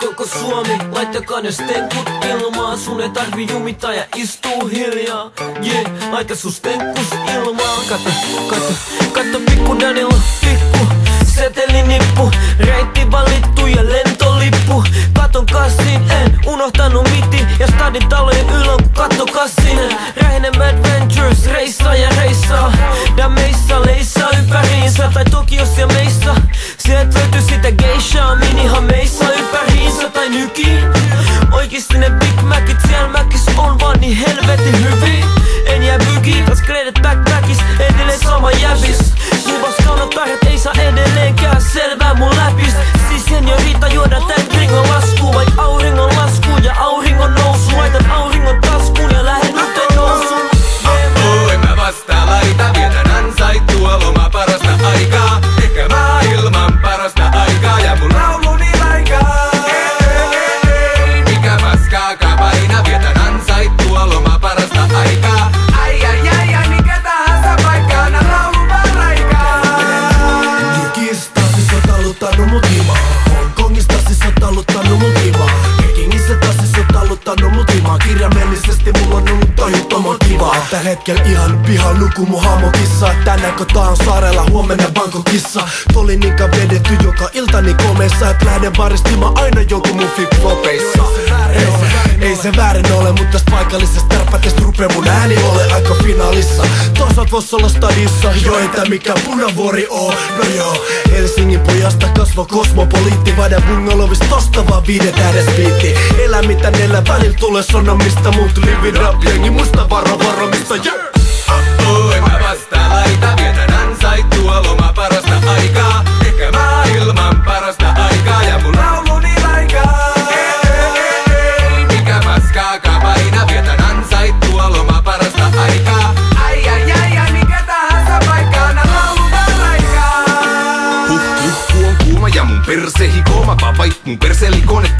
Koko Suomi, laittakaa ne stenkut ilmaa. Sun ei tarvi jumittaa ja istuu hiljaa. Jee, Yeah, laita sun stenkus ilmaa Kato, kato, kato pikku Danilo, pikku Setelinippu, reitti valittu ja lentolippu. Katon kassiin, en unohtanut mitin Ja stadin talojen ylä kun katto kassiin Rähinem Adventures, reissaa ja reissaa Dameissa leissa ympäriinsä Tai Tokios ja meissä. Sieltä löytyy sitä geishaa minihameissa ympäriinsä Tai nykiin Oikeesti ne paina, vietän ansaittua loma parasta aikaa. Ai ai ai ai, mikä tahansa paikka. Jukista siis on mut himaa Hongkongista siis on talluttanut mut himaa Pekingissä taas siis on talluttanut mut himaa Kirjaimellisesti mulla on ollut kivaa Tällä hetkellä ihan piha nuku mun haamokissa. Tänään on saarella huomenna Bangkokissa. Tolininka vedetty joka iltani komeissa Et lähden varistimaan aina joku mun flip-flopeissa. ei, ei se väärin ole, mutta tästä paikallisesta tärpätestä rupee mun ääni ole aika finaalissa. Toisaalta vois olla stadissa, jo ei tää mikä punavuori oo. No joo, Helsingin pojasta kasvo kosmopoliitti. Vaiden bungalovista tosta vaan viiden tähden spiitti. Elä mitä neillä välillä tulee sanomista Mut livin rap jengi musta varo varomista yeah! Oh,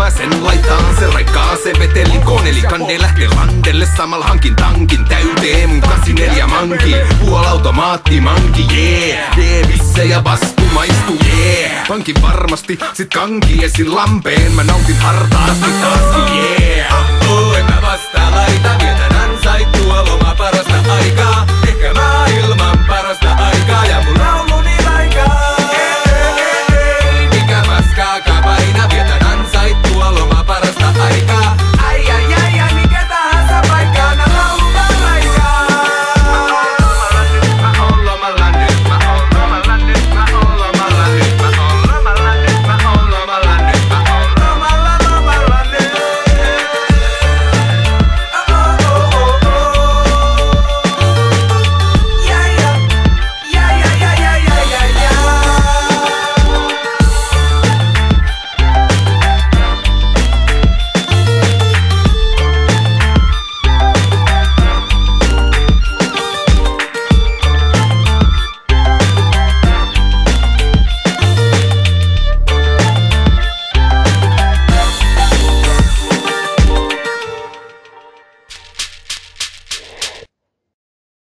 pääsen laitaan. Se raikkaa se vetelikoon Eli kande lähtee landelle, samalla hankin tankin täyteen mun 84 manki Puolautomaatti manki, yeah D-visse ja basku maistu, yeah Pankin varmasti, sit kanki esin lampeen. Mä nautin hartaasti taas, yeah Oh, en mä vasta laita, vietän ansaittua loma parasta aikaa